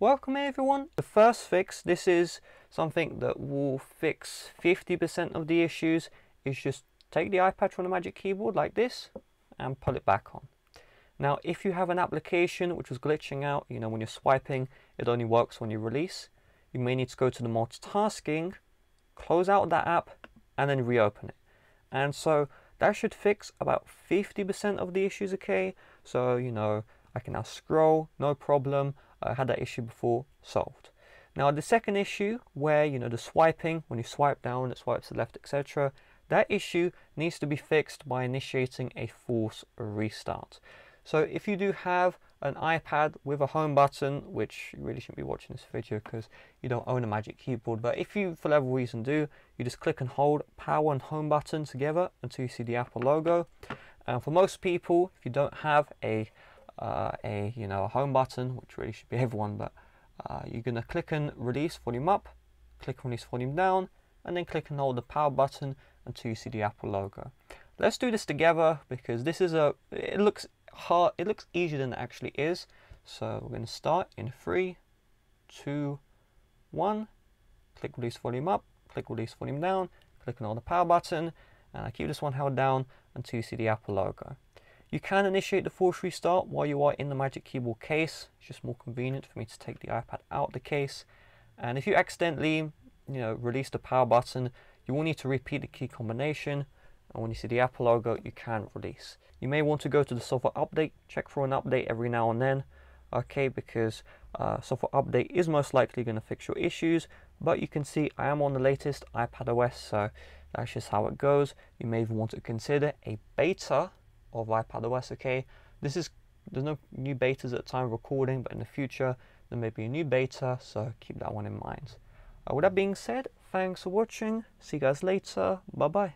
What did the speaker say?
Welcome everyone. The first fix, this is something that will fix 50% of the issues, is just take the iPad from the Magic Keyboard like this and pull it back on. Now if you have an application which was glitching out, you know when you're swiping it only works when you release, you may need to go to the multitasking, close out that app and then reopen it. And so that should fix about 50% of the issues okay. So you know I can now scroll, no problem. I had that issue before, solved. Now the second issue where you know the swiping, when you swipe down it swipes to the left etc. That issue needs to be fixed by initiating a force restart. So if you do have an iPad with a home button, which you really shouldn't be watching this video because you don't own a Magic Keyboard, but if you for whatever reason do, you just click and hold power and home button together until you see the Apple logo. And for most people, if you don't have a uh, a you know a home button, which really should be everyone, but uh, you're gonna click and release volume up, click release volume down, and then click and hold the power button until you see the Apple logo. Let's do this together because this is a it looks hard it looks easier than it actually is. So we're gonna start in three, two, one. Click release volume up, click release volume down, click on the power button, and I keep this one held down until you see the Apple logo. You can initiate the force restart while you are in the Magic Keyboard case. It's just more convenient for me to take the iPad out of the case. And if you accidentally, you know, release the power button, you will need to repeat the key combination. And when you see the Apple logo, you can release. You may want to go to the software update, check for an update every now and then. Okay, because uh, software update is most likely going to fix your issues. But you can see I am on the latest iPad OS, so that's just how it goes. You may even want to consider a beta of iPadOS. Okay, this is there's no new betas at the time of recording, but in the future there may be a new beta, so keep that one in mind. Uh, with that being said, thanks for watching. See you guys later. Bye bye.